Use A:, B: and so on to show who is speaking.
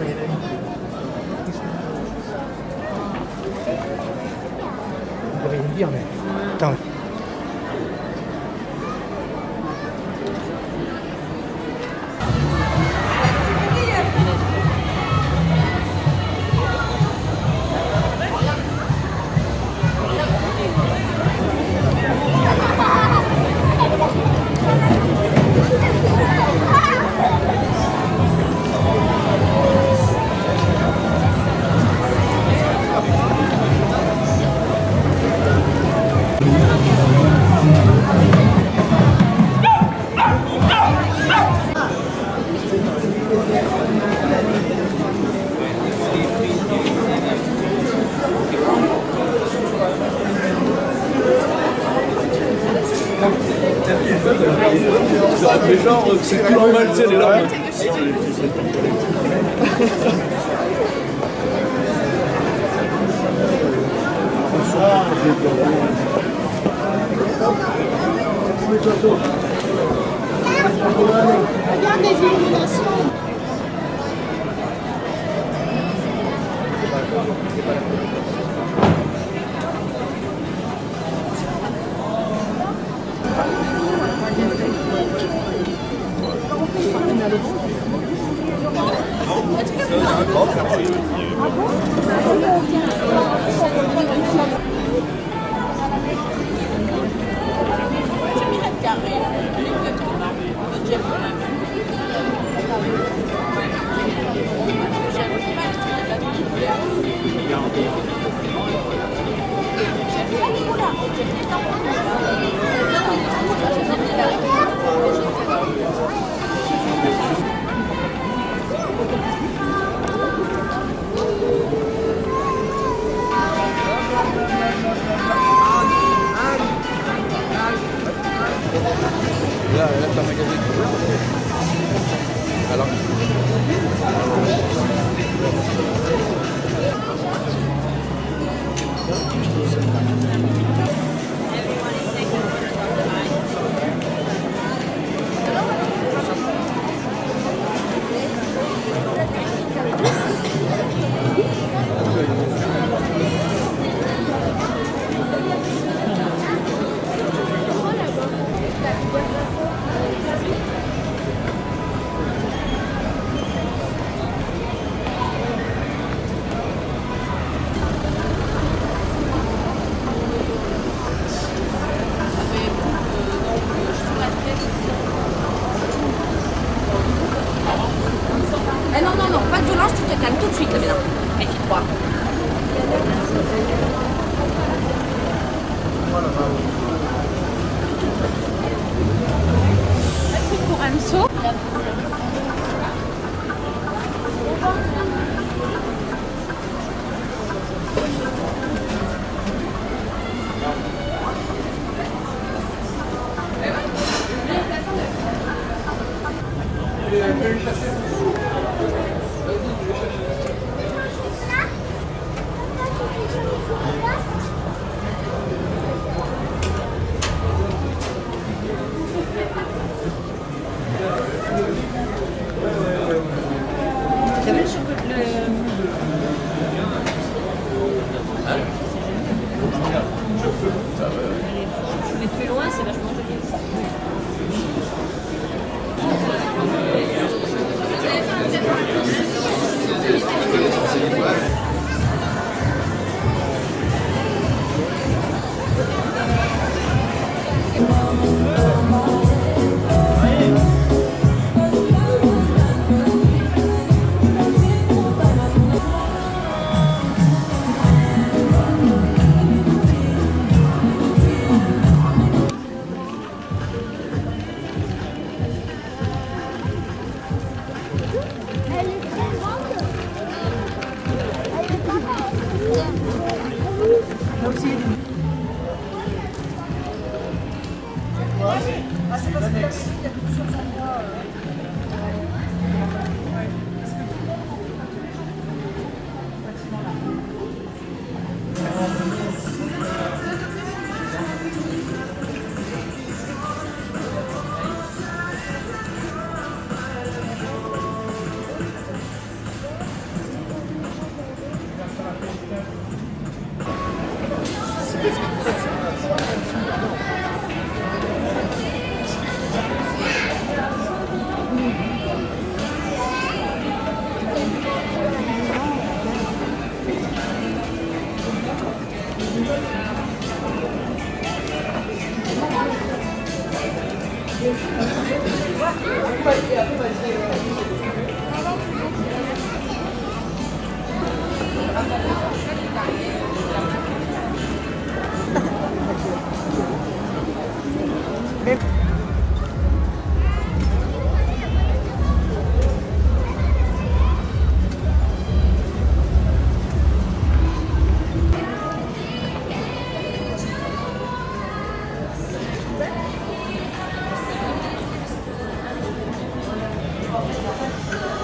A: training.
B: Grazie. Genre, c'est tout normal, tu sais, elle là.
C: Regarde les illuminations.
B: Là, là, t'as un magasin
D: Claro, exactamente. Proceed. すごい。